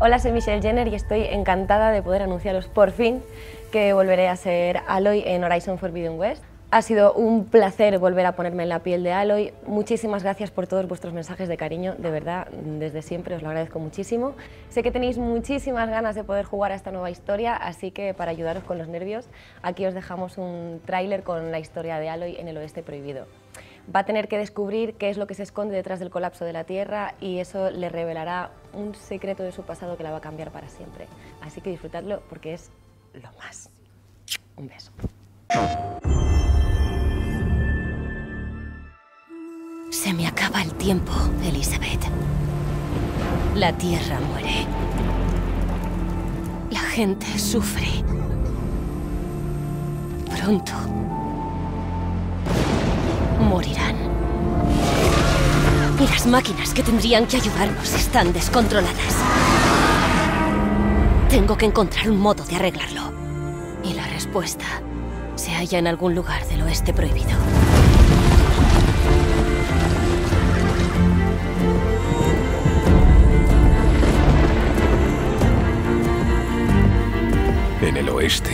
Hola, soy Michelle Jenner y estoy encantada de poder anunciaros por fin que volveré a ser Aloy en Horizon Forbidden West. Ha sido un placer volver a ponerme en la piel de Aloy. Muchísimas gracias por todos vuestros mensajes de cariño, de verdad, desde siempre os lo agradezco muchísimo. Sé que tenéis muchísimas ganas de poder jugar a esta nueva historia, así que para ayudaros con los nervios, aquí os dejamos un tráiler con la historia de Aloy en el Oeste Prohibido va a tener que descubrir qué es lo que se esconde detrás del colapso de la Tierra y eso le revelará un secreto de su pasado que la va a cambiar para siempre. Así que disfrutadlo porque es lo más. Un beso. Se me acaba el tiempo, Elizabeth. La Tierra muere. La gente sufre. Pronto morirán. Y las máquinas que tendrían que ayudarnos están descontroladas. Tengo que encontrar un modo de arreglarlo. Y la respuesta se halla en algún lugar del oeste prohibido. En el oeste,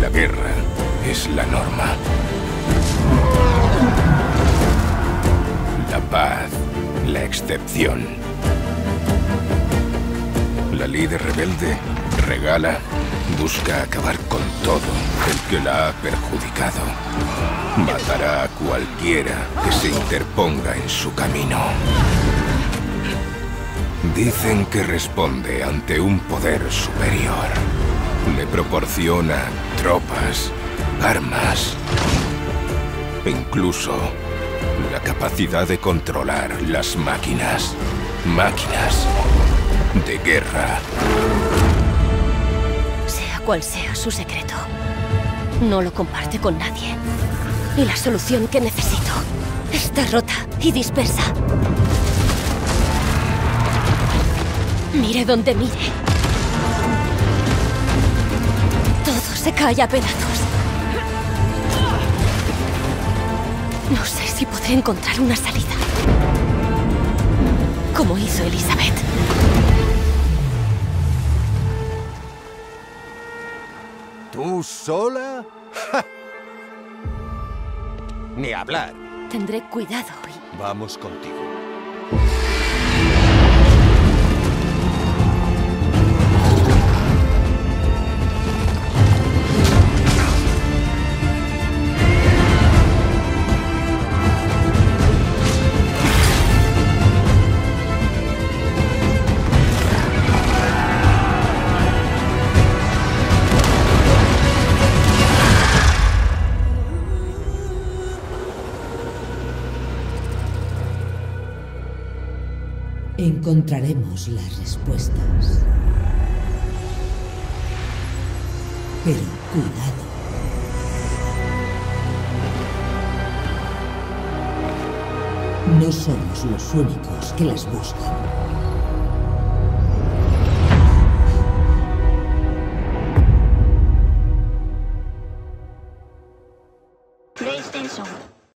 la guerra es la norma. Paz, la excepción. La líder rebelde regala, busca acabar con todo el que la ha perjudicado. Matará a cualquiera que se interponga en su camino. Dicen que responde ante un poder superior. Le proporciona tropas, armas, incluso la capacidad de controlar las máquinas. Máquinas de guerra. Sea cual sea su secreto, no lo comparte con nadie. Y la solución que necesito está rota y dispersa. Mire donde mire. Todo se cae a pedazos. No sé si podré encontrar una salida. Como hizo Elizabeth. ¿Tú sola? Ni hablar. Tendré cuidado y... Vamos contigo. Encontraremos las respuestas. Pero cuidado. No somos los únicos que las buscan.